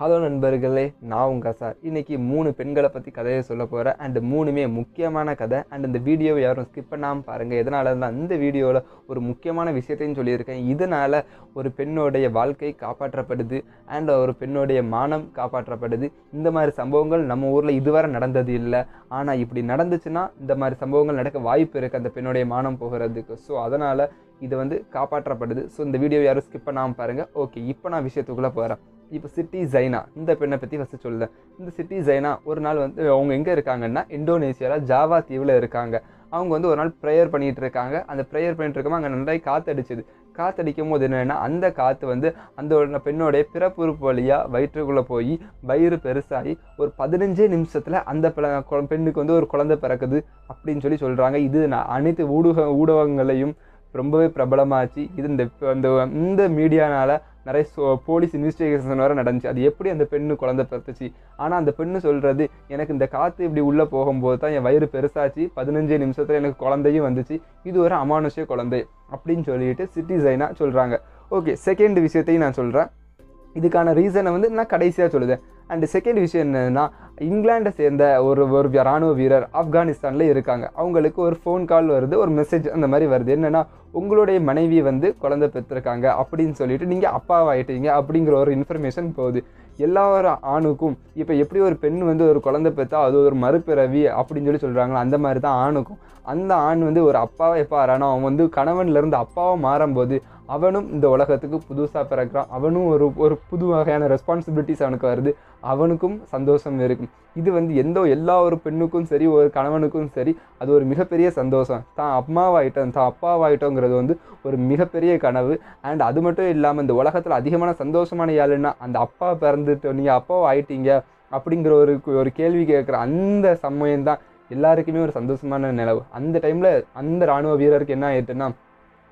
Hello நண்பர்களே. நான் உங்கள் சார். இன்னைக்கு மூணு பெண்களை பற்றி கதையை சொல்ல போகிறேன் அண்ட் மூணுமே முக்கியமான கதை. அண்ட் இந்த வீடியோவை யாரும் ஸ்கிப் பண்ணாமல் பாருங்கள் எதனால தான் இந்த வீடியோவில் ஒரு முக்கியமான விஷயத்தையும் சொல்லியிருக்கேன். இதனால் ஒரு பெண்ணுடைய வாழ்க்கை காப்பாற்றப்படுது. அண்ட் ஒரு பெண்ணுடைய மானம் காப்பாற்றப்படுது. இந்த மாதிரி சம்பவங்கள் நம்ம ஊரில் இதுவரை நடந்தது இல்லை. ஆனால் இப்படி நடந்துச்சுன்னா இந்த மாதிரி சம்பவங்கள் நடக்க வாய்ப்பு இருக்குது அந்த பெண்ணுடைய மானம் போகிறதுக்கு. ஸோ அதனால் இது வந்து காப்பாற்றப்படுது. ஸோ இந்த வீடியோ யாரும் ஸ்கிப் பண்ணாமல் பாருங்கள் ஓகே இப்போ நான் விஷயத்துக்குள்ளே போகிறேன் இப்போ சிட்டி ஜைனா இந்த பெண்ணை பற்றி ஃபஸ்ட்டு சொல்ல. இந்த சிட்டி ஜைனா ஒரு நாள் வந்து அவங்க எங்கே இருக்காங்கன்னா இந்தோனேஷியாவில் ஜாவா தீவில் இருக்காங்க. அவங்க வந்து ஒரு நாள் ப்ரேயர் பண்ணிகிட்டு இருக்காங்க. அந்த ப்ரேயர் பண்ணிட்டு இருக்கும்போது அங்கே நிறைய காற்றடிச்சுது காற்றடிக்கும் போது என்னென்னா அந்த காற்று வந்து அந்த பெண்ணோடைய பிறப்புறுப்பு வழியாக வயிற்றுக்குள்ளே போய் வயிறு பெருசாகி ஒரு பதினஞ்சே நிமிஷத்தில் அந்த பெண்ணுக்கு வந்து ஒரு குழந்தை பிறக்குது அப்படின்னு சொல்லி சொல்கிறாங்க இது நான் அனைத்து ஊடக ஊடகங்களையும் ரொம்பவே பிரபலமாச்சு. இது இந்த இந்த இந்த மீடியானால நிறைய சோ- போலீஸ் இன்வெஸ்டிகேஷன் வேறு நடந்துச்சு. அது எப்படி அந்த பெண்ணு குழந்தை பிறத்துச்சு? ஆனால் அந்த பெண்ணு சொல்கிறது எனக்கு இந்த காற்று இப்படி உள்ளே போகும்போது தான் என் வயிறு பெருசாச்சு. பதினஞ்சு நிமிஷத்தில் எனக்கு குழந்தையும் வந்துச்சு. இது ஒரு அமானுஷ்ய குழந்தை. அப்படின்னு சொல்லிட்டு சிட்டிசைனாக சொல்கிறாங்க ஓகே செகண்ட் விஷயத்தையும் நான் சொல்கிறேன் இதுக்கான ரீசனை வந்து நான் கடைசியாக சொல்லுதேன். அண்ட் செகண்ட் விஷயம் என்னென்னா இங்கிலாண்டை சேர்ந்த ஒரு ஒரு இராணுவ வீரர் ஆப்கானிஸ்தானில் இருக்காங்க. அவங்களுக்கு ஒரு ஃபோன் கால் வருது ஒரு மெசேஜ் அந்த மாதிரி வருது. என்னென்னா உங்களுடைய மனைவி வந்து குழந்தை பெற்றிருக்காங்க அப்படின்னு சொல்லிட்டு நீங்கள் அப்பாவாயிட்டீங்க அப்படிங்கிற ஒரு இன்ஃபர்மேஷன் போகுது. எல்லா ஒரு ஆணுக்கும் இப்போ எப்படி ஒரு பெண் வந்து ஒரு குழந்தை பெற்றா அது ஒரு மறுபிறவி அப்படின்னு சொல்லி சொல்கிறாங்களோ அந்த மாதிரி தான் ஆணுக்கும். அந்த ஆண் வந்து ஒரு அப்பாவை எப்போ ஆறானோ அவன் வந்து கணவன்லேருந்து அப்பாவை மாறும்போது அவனும் இந்த உலகத்துக்கு புதுசாக பிறக்கிறான். அவனும் ஒரு ஒரு புது வகையான ரெஸ்பான்சிபிலிட்டிஸ் அவனுக்கு வருது. அவனுக்கும் சந்தோஷம் இருக்கும். இது வந்து எந்த எல்லா ஒரு பெண்ணுக்கும் சரி ஒரு கணவனுக்கும் சரி அது ஒரு மிகப்பெரிய சந்தோஷம். தான் அம்மாவாயிட்டோம் தான் அப்பாவாயிட்டோங்கிறது வந்து ஒரு மிகப்பெரிய கனவு. அண்ட் அது மட்டும் இல்லாமல் இந்த உலகத்தில் அதிகமான சந்தோஷமான யாருன்னா அந்த அப்பா பிறந்துட்டு நீங்கள் அப்பாவை ஆயிட்டீங்க அப்படிங்கிற ஒரு ஒரு கேள்வி கேட்குற அந்த சமயம் தான் எல்லாருக்குமே ஒரு சந்தோஷமான நிலவு. அந்த டைமில் அந்த இராணுவ வீரருக்கு என்ன ஆயிட்டுன்னா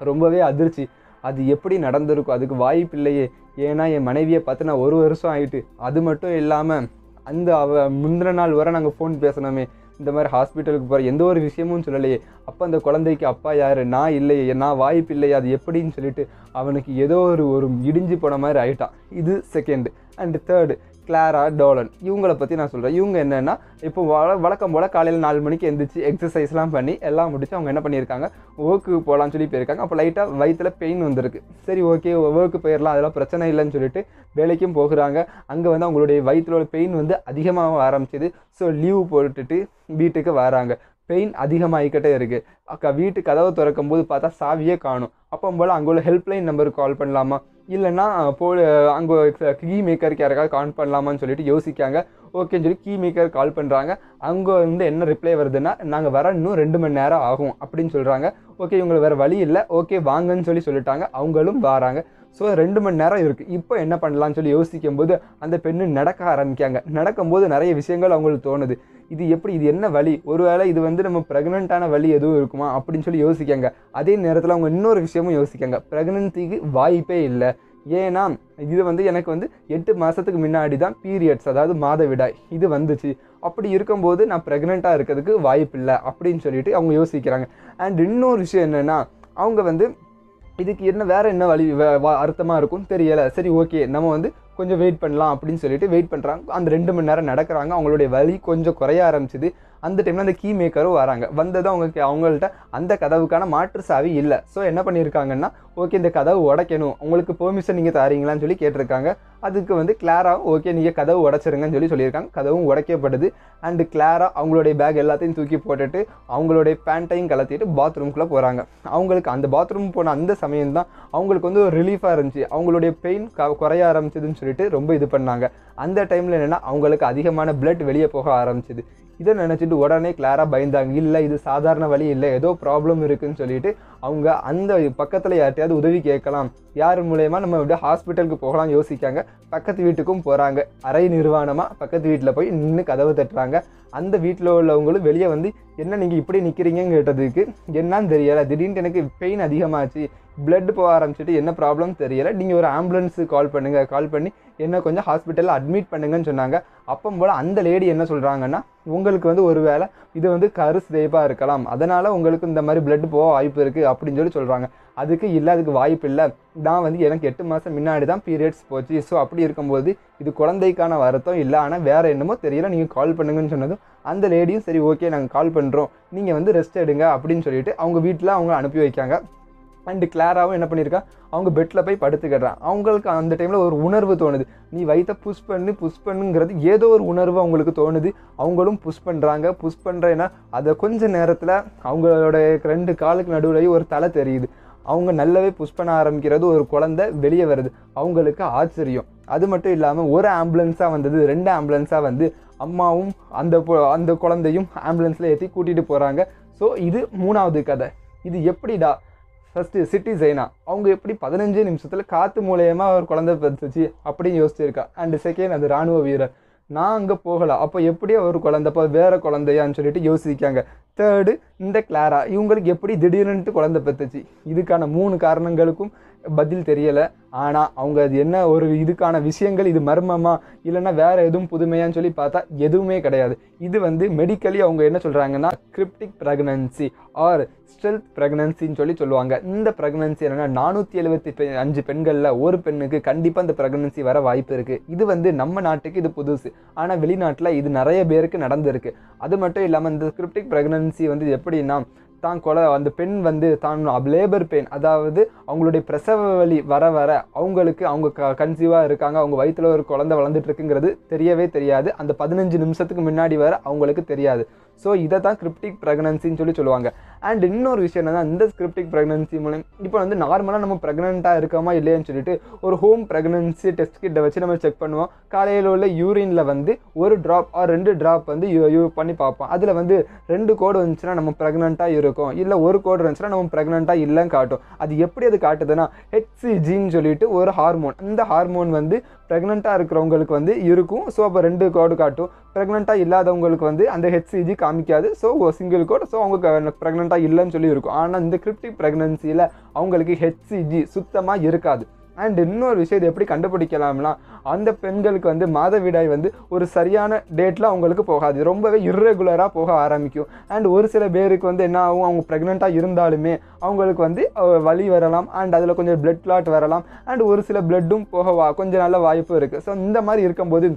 ரொம்பவே அதிர்ச்சி. அது எப்படி நடந்திருக்கும்? அதுக்கு வாய்ப்பு இல்லையே. ஏன்னா என் மனைவியை பார்த்து நான் ஒரு வருஷம் ஆகிட்டு அது மட்டும் இல்லாமல் அந்த அவ முந்தின நாள் வரை நாங்கள் ஃபோன் பேசணுமே இந்த மாதிரி ஹாஸ்பிட்டலுக்கு போகிற எந்த ஒரு விஷயமும் சொல்லலையே. அப்போ அந்த குழந்தைக்கு அப்பா யார்? நான் இல்லையே. நான் வாய்ப்பு இல்லையே. அது எப்படின்னு சொல்லிட்டு அவனுக்கு ஏதோ ஒரு ஒரு இடிஞ்சு போன மாதிரி ஆகிட்டான் இது second and third Clara Dolan இவங்கள பற்றி நான் சொல்கிறேன் இவங்க என்னென்னா இப்போ வள வழக்கம் போல் காலையில் நாலு மணிக்கு எந்திரிச்சு எக்ஸசைஸ்லாம் பண்ணி எல்லாம் முடிச்சு அவங்க என்ன பண்ணியிருக்காங்க? ஒர்க்கு போகலான்னு சொல்லி போயிருக்காங்க. அப்போ லைட்டாக வயிற்றில் பெயின் வந்திருக்கு. சரி ஓகே ஒர்க்கு போயிடலாம். அதெல்லாம் பிரச்சனை இல்லைன்னு சொல்லிட்டு வேலைக்கும் போகிறாங்க. அங்கே வந்து அவங்களுடைய வயிற்றுல பெயின் வந்து அதிகமாக ஆரம்பிச்சது. ஸோ லீவு போட்டுட்டு வீட்டுக்கு வராங்க. பெயின் அதிகமாகிக்கிட்டே இருக்குது அக்கா வீட்டு கதவை திறக்கும் போது பார்த்தா சாவியே காணும். அப்போ போல் அங்கே உள்ள ஹெல்ப்லைன் நம்பருக்கு கால் பண்ணலாமா? இல்லைன்னா போ அங்கே கீ மேக்கருக்கு யாருக்காவது கால் பண்ணலாமான்னு சொல்லிட்டு யோசிக்காங்க. ஓகேன்னு சொல்லி கீ மேக்கர் கால் பண்ணுறாங்க அங்கே வந்து என்ன ரிப்ளை வருதுன்னா நாங்கள் வர இன்னும் ரெண்டு மணி நேரம் ஆகும் அப்படின்னு சொல்கிறாங்க ஓகே இவங்களுக்கு வேறு வழி இல்லை. ஓகே வாங்கன்னு சொல்லி சொல்லிட்டாங்க. அவங்களும் வராங்க. ஸோ ரெண்டு மணி நேரம் இருக்குது இப்போ என்ன பண்ணலாம்னு சொல்லி யோசிக்கும் போது அந்த பெண்ணு நடக்க ஆரம்பிக்காங்க. நடக்கும்போது நிறைய விஷயங்கள் அவங்களுக்கு தோணுது. இது எப்படி இது என்ன வழி ஒருவேளை இது வந்து நம்ம ப்ரெக்னென்ட்டான வழி எதுவும் இருக்குமா? அப்படின்னு சொல்லி யோசிக்காங்க. அதே நேரத்தில் அவங்க இன்னொரு விஷயமும் யோசிக்காங்க. ப்ரெக்னன்சிக்கு வாய்ப்பே இல்லை. ஏன்னா இது வந்து எனக்கு வந்து எட்டு மாதத்துக்கு முன்னாடி தான் பீரியட்ஸ் அதாவது மாதவிடாய் இது வந்துச்சு. அப்படி இருக்கும்போது நான் ப்ரெக்னெண்ட்டாக இருக்கிறதுக்கு வாய்ப்பு இல்லை அப்படின்னு சொல்லிட்டு அவங்க யோசிக்கிறாங்க. அண்ட் இன்னொரு விஷயம் என்னென்னா அவங்க வந்து இதுக்கு என்ன வேறு என்ன வழி அர்த்தமாக வா- தெரியலை. சரி ஓகே நம்ம வந்து கொஞ்சம் வெயிட் பண்ணலாம் அப்படின்னு சொல்லிட்டு வெயிட் பண்ணுறாங்க அந்த ரெண்டு மணி நேரம் நடக்கிறாங்க. அவங்களுடைய வலி கொஞ்சம் குறைய ஆரம்பிச்சிது. அந்த டைமில் அந்த கீ மேக்கரும் வராங்க. வந்ததும் அவங்க அவங்கள்ட்ட அந்த கதவுக்கான மாற்று சாவி இல்லை. ஸோ என்ன பண்ணியிருக்காங்கன்னா ஓகே இந்த கதவு உடைக்கணும். உங்களுக்கு பெர்மிஷன் நீங்கள் தாரீங்களான்னு சொல்லி கேட்டிருக்காங்க. அதுக்கு வந்து கிளாரா ஓகே நீங்கள் கதவு உடைச்சிருங்கன்னு சொல்லி சொல்லியிருக்காங்க. கதவும் உடைக்கப்படுது. அண்டு கிளாரா அவங்களுடைய பேக் எல்லாத்தையும் தூக்கி போட்டுட்டு அவங்களுடைய பேண்ட்டையும் கலத்திட்டு பாத்ரூம்குள்ளே போகிறாங்க அவங்களுக்கு அந்த பாத்ரூம் போன அந்த சமயம் தான் அவங்களுக்கு வந்து ஒரு ரிலீஃபாக இருந்துச்சு. அவங்களுடைய பெயின் க குறைய ஆரம்பிச்சதுன்னு சொல்லிட்டு ரொம்ப இது பண்ணாங்க. அந்த டைமில் என்னென்னா அவங்களுக்கு அதிகமான பிளட் வெளியே போக ஆரம்பிச்சது. இதை நினச்சிட்டு உடனே கிளாராக பயந்தாங்க இல்லை இது சாதாரண வழி இல்லை ஏதோ ப்ராப்ளம் இருக்குன்னு சொல்லிட்டு அவங்க அந்த பக்கத்தில் யார்ட்டையாவது உதவி கேட்கலாம். யார் மூலயமா நம்ம அப்படியே ஹாஸ்பிட்டலுக்கு போகலாம் யோசிக்காங்க. பக்கத்து வீட்டுக்கும் போகிறாங்க அரை நிர்வாணமாக பக்கத்து வீட்டில் போய் நின்று கதவு தட்டுறாங்க. அந்த வீட்டில் உள்ளவங்களும் வெளியே வந்து என்ன நீங்கள் இப்படி நிற்கிறீங்கன்னு கேட்டதுக்கு என்னன்னு தெரியலை. திடீர்னு எனக்கு பெயின் அதிகமாச்சு. பிளட் போக ஆரம்பிச்சிட்டு என்ன ப்ராப்ளம் தெரியலை. நீங்கள் ஒரு ஆம்புலன்ஸு கால் பண்ணுங்கள் கால் பண்ணி என்ன கொஞ்சம் ஹாஸ்பிட்டலில் அட்மிட் பண்ணுங்கன்னு சொன்னாங்க. அப்போ போல் அந்த லேடி என்ன சொல்கிறாங்கன்னா உங்களுக்கு வந்து ஒரு வேளை இது வந்து கரு சிதைப்பாக இருக்கலாம். அதனால் உங்களுக்கு இந்த மாதிரி பிளட் போக வாய்ப்பு இருக்குது அப்படின்னு சொல்லி சொல்கிறாங்க அதுக்கு இல்லை அதுக்கு வாய்ப்பு இல்லை. நான் வந்து எனக்கு எட்டு மாதம் முன்னாடி தான் பீரியட்ஸ் போச்சு. ஸோ அப்படி இருக்கும்போது இது குழந்தைக்கான வருத்தம் இல்லை. ஆனால் வேறு என்னமோ தெரியல. நீங்கள் கால் பண்ணுங்கன்னு சொன்னதும் அந்த லேடியும் சரி ஓகே நாங்கள் கால் பண்ணுறோம் நீங்கள் வந்து ரெஸ்ட் எடுங்க அப்படின்னு சொல்லிட்டு அவங்க வீட்டில் அவங்க அனுப்பி வைக்காங்க அண்டு கிளாராகவும் என்ன பண்ணியிருக்கா? அவங்க பெட்டில் போய் படுத்துக்கிடுறான் அவங்களுக்கு அந்த டைமில் ஒரு உணர்வு தோணுது. நீ வயிற்ற புஷ் பண்ணு புஷ் பண்ணுங்கிறது ஏதோ ஒரு உணர்வு அவங்களுக்கு தோணுது. அவங்களும் புஷ் பண்ணுறாங்க புஷ் பண்ணுறேன்னா அதை கொஞ்ச நேரத்தில் அவங்களோட ரெண்டு காலுக்கு நடுவுலையும் ஒரு தலை தெரியுது. அவங்க நல்லாவே புஷ் பண்ண ஆரம்பிக்கிறது ஒரு குழந்தை வெளியே வருது. அவங்களுக்கு ஆச்சரியம். அது மட்டும் இல்லாமல் ஒரு ஆம்புலன்ஸாக வந்தது ரெண்டு ஆம்புலன்ஸாக வந்து அம்மாவும் அந்த பொ- அந்த குழந்தையும் ஆம்புலன்ஸில் ஏற்றி கூட்டிகிட்டு போகிறாங்க ஸோ இது மூணாவது கதை. இது எப்படிடா ஃபஸ்ட்டு சிட்டி ஜெய்னா அவங்க எப்படி பதினஞ்சு நிமிஷத்தில் காற்று மூலயமா ஒரு குழந்தை பெற்றுச்சு அப்படின்னு யோசிச்சிருக்கா. அண்டு செகண்ட் அது ராணுவ வீரர். நான் அங்கே போகலை. அப்போ எப்படி ஒரு குழந்தை அப்போ வேறு குழந்தையான்னு சொல்லிட்டு யோசிக்காங்க தேர்டு இந்த கிளாரா இவங்களுக்கு எப்படி திடீர்னுட்டு குழந்தை பெற்றுச்சு இதுக்கான மூணு காரணங்களுக்கும் பதில் தெரியலை. ஆனால் அவங்க அது என்ன ஒரு இதுக்கான விஷயங்கள் இது மர்மமா இல்லைன்னா வேறு எதுவும் புதுமையான்னு சொல்லி பார்த்தா எதுவுமே கிடையாது. இது வந்து மெடிக்கலி அவங்க என்ன சொல்கிறாங்கன்னா கிரிப்டிக் ப்ரெக்னன்சி ஆர் ஸ்டெல்த் ப்ரெக்னன்சின்னு சொல்லி சொல்லுவாங்க. இந்த ப்ரெக்னன்சி என்னென்னா நானூற்றி எழுபத்தி பெ அஞ்சு பெண்களில் ஒரு பெண்ணுக்கு கண்டிப்பாக இந்த ப்ரெக்னன்சி வர வாய்ப்பு இருக்குது இது வந்து நம்ம நாட்டுக்கு இது புதுசு. ஆனால் வெளிநாட்டில் இது நிறைய பேருக்கு நடந்திருக்கு. அது மட்டும் இல்லாமல் இந்த கிரிப்டிக் ப்ரெக்னன்சி வந்து எப்படின்னா தான் கொலை அந்த பெண் வந்து தான் லேபர் பெயின் அதாவது அவங்களுடைய பிரசவ வலி வர வர அவங்களுக்கு அவங்க க கன்சீவாக இருக்காங்க அவங்க வயிற்றில் ஒரு குழந்தை வளர்ந்துட்டு இருக்குங்கிறது தெரியவே தெரியாது. அந்த பதினஞ்சு நிமிஷத்துக்கு முன்னாடி வர அவங்களுக்கு தெரியாது. ஸோ இதை தான் கிரிப்டிக் ப்ரெக்னன்சின்னு சொல்லி சொல்லுவாங்க. அண்ட் இன்னொரு விஷயம் என்னன்னா இந்த ஸ்கிரிப்டிக் ப்ரெக்னன்சி மூலம் இப்போ வந்து நார்மலாக நம்ம ப்ரெக்னெண்ட்டாக இருக்கோமா இல்லையான்னு சொல்லிட்டு ஒரு ஹோம் ப்ரெக்னன்சி டெஸ்ட் கிட்ட வச்சு நம்ம செக் பண்ணுவோம். காலையில் உள்ள யூரினில் வந்து ஒரு ட்ராப் ஆர் ரெண்டு ட்ராப் வந்து யூ யூ பண்ணி பார்ப்போம். அதில் வந்து ரெண்டு கோடு வந்துச்சுன்னா நம்ம ப்ரெக்னெண்ட்டாக இருக்கும். இல்லை ஒரு கோடு இருந்துச்சுன்னா நம்ம ப்ரெக்னெண்ட்டாக இல்லைன்னு காட்டும். அது எப்படி அது காட்டுதுன்னா ஹெச்சிஜின்னு சொல்லிட்டு ஒரு ஹார்மோன் இந்த ஹார்மோன் வந்து ப்ரெக்னெண்ட்டாக இருக்கிறவங்களுக்கு வந்து இருக்கும். ஸோ அப்போ ரெண்டு கோடு காட்டும். ப்ரெக்னெண்ட்டாக இல்லாதவங்களுக்கு வந்து அந்த ஹெச்சிஜி காமிக்காது. ஸோ சிங்கிள் கோட் ஸோ அவங்க ப்ரெக்னெண்ட்டாக இல்லைன்னு சொல்லி இருக்கும். ஆனால் இந்த கிரிப்டிக் ப்ரெக்னன்சியில் அவங்களுக்கு ஹெச்சிஜி சுத்தமாக இருக்காது. அண்ட் இன்னொரு விஷயம் இது எப்படி கண்டுபிடிக்கலாம்னா அந்த பெண்களுக்கு வந்து மாதவிடாய் வந்து ஒரு சரியான டேட்டில் அவங்களுக்கு போகாது. ரொம்பவே இர்ரெகுலராக போக ஆரம்பிக்கும். அண்ட் ஒரு சில பேருக்கு வந்து என்ன ஆகும்? அவங்க ப்ரெக்னெண்ட்டாக இருந்தாலுமே அவங்களுக்கு வந்து வலி வரலாம். அண்ட் அதில் கொஞ்சம் பிளட் கிளாட் வரலாம். அண்ட் ஒரு சில பிளட்டும் போக வா கொஞ்சம் நல்ல வாய்ப்பு இருக்குது ஸோ இந்த மாதிரி இருக்கும்போது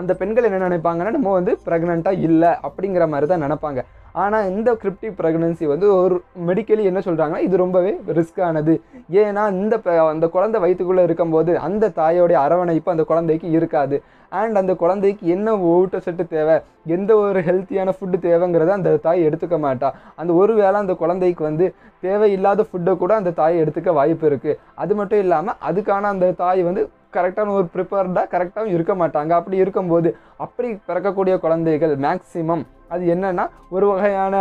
அந்த பெண்கள் என்ன நினைப்பாங்கன்னா நம்ம வந்து ப்ரெக்னெண்ட்டாக இல்லை அப்படிங்கிற மாதிரி தான் நினைப்பாங்க. ஆனால் இந்த கிரிப்டிக் ப்ரெக்னன்சி வந்து ஒரு மெடிக்கலி என்ன சொல்கிறாங்கன்னா இது ரொம்பவே ரிஸ்க்கானது ஏன்னா இந்த ப- அந்த குழந்தை வயிற்றுக்குள்ளே இருக்கும்போது அந்த தாயோடைய அரவணைப்பு அந்த குழந்தைக்கு இருக்காது. அண்ட் அந்த குழந்தைக்கு என்ன ஊட்டச்சத்து தேவை? எந்த ஒரு ஹெல்த்தியான ஃபுட்டு தேவைங்கிறத அந்த தாய் எடுத்துக்க மாட்டா. அந்த ஒரு வேளை அந்த குழந்தைக்கு வந்து தேவையில்லாத ஃபுட்டை கூட அந்த தாய் எடுத்துக்க வாய்ப்பு இருக்குது அது மட்டும் இல்லாமல் அதுக்கான அந்த தாய் வந்து கரெக்டான ஒரு ப்ரிப்பேர்டாக கரெக்டாகவும் இருக்க மாட்டாங்க. அப்படி இருக்கும்போது அப்படி பிறக்கக்கூடிய குழந்தைகள் மேக்ஸிமம் அது என்னென்னா ஒரு வகையான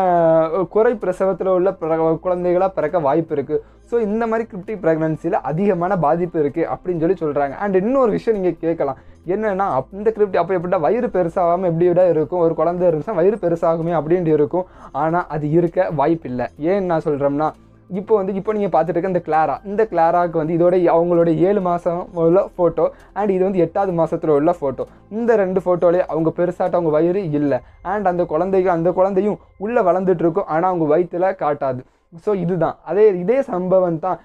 குறை பிரசவத்தில் உள்ள பிற- குழந்தைகளாக பிறக்க வாய்ப்பு இருக்குது ஸோ இந்த மாதிரி கிரிப்டிக் ப்ரெக்னன்சியில் அதிகமான பாதிப்பு இருக்குது அப்படின்னு சொல்லி சொல்கிறாங்க அண்ட் இன்னொரு விஷயம் நீங்கள் கேட்கலாம். என்னென்னா அப்~ இந்த கிரிப்டி அப்போ எப்படின்னா வயிறு பெருசாகாமல் எப்படி விட இருக்கும்? ஒரு குழந்தை இருந்துச்சுன்னா வயிறு பெருசாகுமே அப்படின்ட்டு இருக்கும். ஆனால் அது இருக்க வாய்ப்பில்லை. ஏன் நான் சொல்கிறோம்னா இப்போ வந்து இப்போ நீங்கள் பார்த்துட்டு இருக்க இந்த கிளாரா இந்த கிளாராக்கு வந்து இதோட அவங்களோட ஏழு மாதம் உள்ள ஃபோட்டோ அண்ட் இது வந்து எட்டாவது மாதத்தில் உள்ள ஃபோட்டோ இந்த ரெண்டு ஃபோட்டோலேயே அவங்க பெருசாட்ட அவங்க வயிறு இல்லை. அண்ட் அந்த குழந்தைக்கு அந்த குழந்தையும் உள்ளே வளர்ந்துட்டு இருக்கும். ஆனால் அவங்க வயிற்றில் காட்டாது. ஸோ இதுதான். அதே இதே சம்பவம் தான்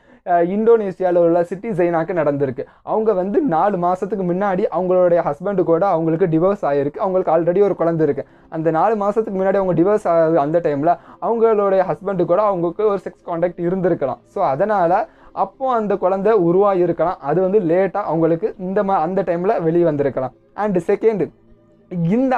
இந்தோனேசியாவில் உள்ள சிட்டி ஜெயினாக்கு நடந்திருக்கு. அவங்க வந்து நாலு மாதத்துக்கு முன்னாடி அவங்களுடைய ஹஸ்பண்டு கூட அவங்களுக்கு டிவோர்ஸ் ஆகிருக்கு அவங்களுக்கு ஆல்ரெடி ஒரு குழந்தை இருக்கு. அந்த நாலு மாதத்துக்கு முன்னாடி அவங்க டிவோர்ஸ் ஆகுது அந்த டைமில் அவங்களுடைய ஹஸ்பண்டு கூட அவங்களுக்கு ஒரு செக்ஸ் காண்டாக்ட் இருந்திருக்கலாம். ஸோ அதனால் அப்போ அந்த குழந்தை உருவாக இருக்கலாம் அது வந்து லேட்டாக அவங்களுக்கு இந்த மா அந்த டைமில் வெளியே வந்திருக்கலாம் அண்ட் செகண்டு இந்த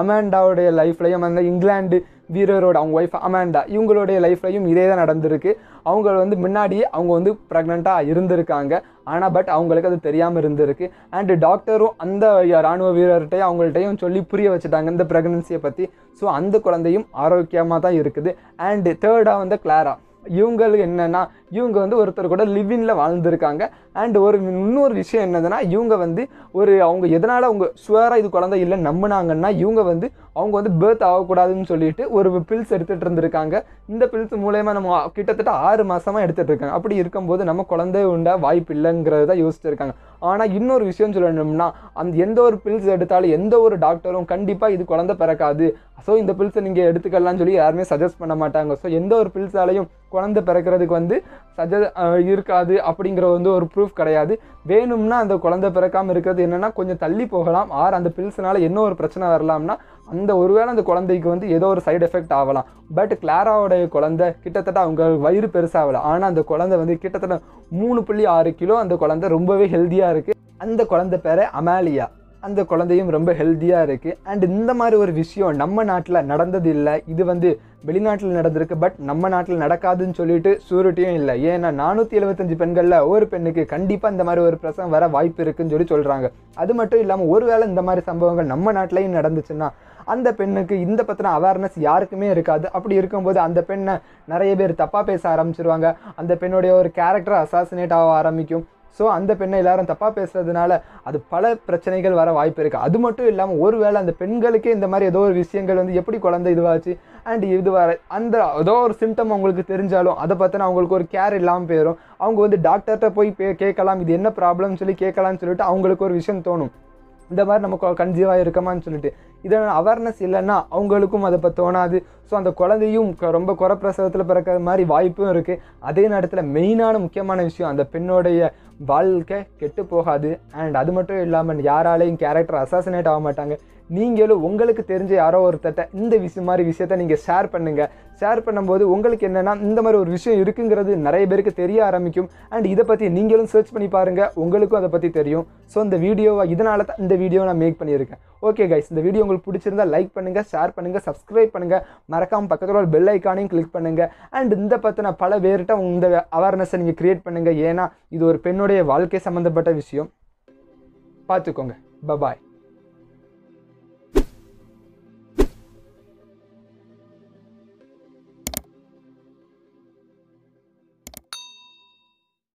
அமேண்டாவுடைய லைஃப்லையும் அந்த இங்கிலாந்து வீரரோட அவங்க ஒய்ஃப் அமாண்டா இவங்களுடைய லைஃப்லையும் இதே தான் நடந்திருக்கு. அவங்க வந்து முன்னாடியே அவங்க வந்து ப்ரெக்னெண்ட்டாக இருந்திருக்காங்க. ஆனால் பட் அவங்களுக்கு அது தெரியாமல் இருந்திருக்கு. அண்டு டாக்டரும் அந்த ராணுவ வீரர்கிட்டையும் அவங்கள்ட்டையும் சொல்லி புரிய வச்சுட்டாங்க இந்த ப்ரெக்னன்சியை பற்றி ஸோ அந்த குழந்தையும் ஆரோக்கியமாக தான் இருக்குது. அண்டு தேர்டாக வந்து கிளாரா இவங்களுக்கு என்னன்னா இவங்க வந்து ஒருத்தர் கூட லிவின்ல வாழ்ந்துருக்காங்க. அண்ட் ஒரு இன்னொரு விஷயம் என்னதுன்னா இவங்க வந்து ஒரு அவங்க எதனால் அவங்க சுவராக இது குழந்தை இல்லை நம்பினாங்கன்னா இவங்க வந்து அவங்க வந்து பேர்த் ஆகக்கூடாதுன்னு சொல்லிட்டு ஒரு பில்ஸ் எடுத்துகிட்டு இருந்திருக்காங்க. இந்த பில்ஸ் மூலயமா நம்ம கிட்டத்தட்ட ஆறு மாதமாக எடுத்துகிட்டு இருக்காங்க. அப்படி இருக்கும்போது நம்ம குழந்தை உண்டா வாய்ப்பு இல்லைங்கிறது தான் யோசிச்சிருக்காங்க ஆனால் இன்னொரு விஷயம் சொல்லணும்னா அந்த எந்த ஒரு பில்ஸ் எடுத்தாலும் எந்த ஒரு டாக்டரும் கண்டிப்பாக இது குழந்தை பிறக்காது. ஸோ இந்த பில்ஸை நீங்கள் எடுத்துக்கலாம்னு சொல்லி யாருமே சஜஸ்ட் பண்ண மாட்டாங்க. ஸோ எந்த ஒரு பில்ஸாலையும் குழந்தை பிறக்கிறதுக்கு வந்து சஜ இருக்காது அப்படிங்கிற வந்து ஒரு ப்ரூஃப் கிடையாது. வேணும்னா அந்த குழந்தை பிறக்காமல் இருக்கிறது என்னென்னா கொஞ்சம் தள்ளி போகலாம். ஆர் அந்த பில்ஸ்னால என்ன ஒரு பிரச்சனை வரலாம்னா அந்த ஒருவேளை அந்த குழந்தைக்கு வந்து ஏதோ ஒரு சைடு எஃபெக்ட் ஆகலாம். பட் கிளாராவோடைய குழந்தை கிட்டத்தட்ட அவங்க வயிறு பெருசாகலை. ஆனால் அந்த குழந்தை வந்து கிட்டத்தட்ட மூணு புள்ளி ஆறு கிலோ அந்த குழந்தை ரொம்பவே ஹெல்த்தியாக இருக்குது அந்த குழந்தை பேரை அமாலியா அந்த குழந்தையும் ரொம்ப ஹெல்த்தியாக இருக்குது அண்ட் இந்த மாதிரி ஒரு விஷயம் நம்ம நாட்டில் நடந்தது இல்லை. இது வந்து வெளிநாட்டில் நடந்திருக்கு பட் நம்ம நாட்டில் நடக்காதுன்னு சொல்லிட்டு சூரிட்டியும் இல்லை. ஏன்னா நானூற்றி எழுபத்தஞ்சு பெண்களில் ஒரு பெண்ணுக்கு கண்டிப்பாக இந்த மாதிரி ஒரு பிரசவம் வர வாய்ப்பு இருக்குன்னு சொல்லி சொல்கிறாங்க அது மட்டும் இல்லாமல் ஒருவேளை இந்த மாதிரி சம்பவங்கள் நம்ம நாட்டிலையும் நடந்துச்சுன்னா அந்த பெண்ணுக்கு இந்த பற்றின அவேர்னஸ் யாருக்குமே இருக்காது. அப்படி இருக்கும்போது அந்த பெண்ணை நிறைய பேர் தப்பாக பேச ஆரம்பிச்சிருவாங்க. அந்த பெண்ணுடைய ஒரு கேரக்டர் அசாசினேட் ஆக ஆரம்பிக்கும். ஸோ அந்த பெண்ணை எல்லாரும் தப்பாக பேசுறதுனால அது பல பிரச்சனைகள் வர வாய்ப்பு இருக்குது அது மட்டும் இல்லாமல் ஒருவேளை அந்த பெண்களுக்கே இந்த மாதிரி ஏதோ ஒரு விஷயங்கள் வந்து எப்படி குழந்தை இதுவாச்சு அண்ட் இது வர அந்த ஏதோ ஒரு சிம்டம் அவங்களுக்கு தெரிஞ்சாலும் அதை பற்றின அவங்களுக்கு ஒரு கேர் இல்லாமல் போயிடும் அவங்க வந்து டாக்டர்கிட்ட போய் பே கேட்கலாம் இது என்ன ப்ராப்ளம்னு சொல்லி கேட்கலாம்னு சொல்லிட்டு அவங்களுக்கு ஒரு விஷயம் தோணும். இந்த மாதிரி நம்ம கன்சீவாக இருக்கமான்னு சொல்லிட்டு. இதை அவேர்னஸ் இல்லைன்னா அவங்களுக்கும் அதை பற்றி தோணாது. ஸோ அந்த குழந்தையும் ரொம்ப குறப்பிரசவத்தில் பிறக்கிற மாதிரி வாய்ப்பும் இருக்குது அதே நேரத்தில் மெயினான முக்கியமான விஷயம் அந்த பெண்ணுடைய வாழ்க்கை கெட்டு போகாது. அண்ட் அது மட்டும் இல்லாமல் யாராலையும் கேரக்டர் அசாசினேட் ஆக மாட்டாங்க. நீங்களும் உங்களுக்கு தெரிஞ்ச யாரோ ஒருத்தட்ட இந்த விஷயம் மாதிரி விஷயத்த நீங்கள் ஷேர் பண்ணுங்கள் ஷேர் பண்ணும்போது உங்களுக்கு என்னென்னா இந்த மாதிரி ஒரு விஷயம் இருக்குங்கிறது நிறைய பேருக்கு தெரிய ஆரம்பிக்கும். அண்ட் இதை பற்றி நீங்களும் சர்ச் பண்ணி பாருங்கள் உங்களுக்கும் அதை பற்றி தெரியும். ஸோ இந்த வீடியோவை இதனால தான் இந்த வீடியோ நான் மேக் பண்ணியிருக்கேன். ஓகே கைஸ் இந்த வீடியோ உங்களுக்கு பிடிச்சிருந்தா லைக் பண்ணுங்கள் ஷேர் பண்ணுங்கள் சப்ஸ்கிரைப் பண்ணுங்கள் மறக்காமல் பக்கத்தில் ஒரு பெல் ஐக்கானையும் கிளிக் பண்ணுங்கள் அண்ட் இந்த பற்றின பல பேர்கிட்ட இந்த அவேர்னஸை நீங்கள் க்ரியேட் பண்ணுங்கள் ஏன்னா இது ஒரு பெண்ணுடைய வாழ்க்கை சம்மந்தப்பட்ட விஷயம். பார்த்துக்கோங்க. பபாய்